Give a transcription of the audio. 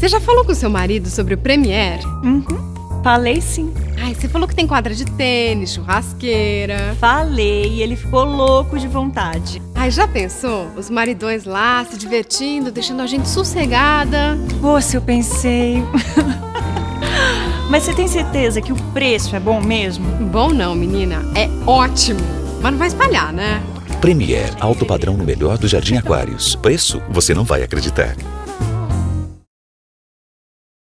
Você já falou com seu marido sobre o Premier? Uhum. Falei sim. Ai, você falou que tem quadra de tênis, churrasqueira. Falei, ele ficou louco de vontade. Ai, já pensou? Os maridões lá se divertindo, deixando a gente sossegada. Pô, eu pensei. Mas você tem certeza que o preço é bom mesmo? Bom não, menina. É ótimo. Mas não vai espalhar, né? Premier, alto padrão no melhor do Jardim Aquários. Preço, você não vai acreditar.